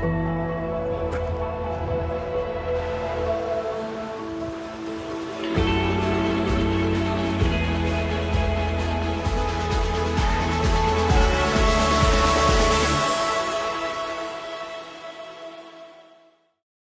Bye.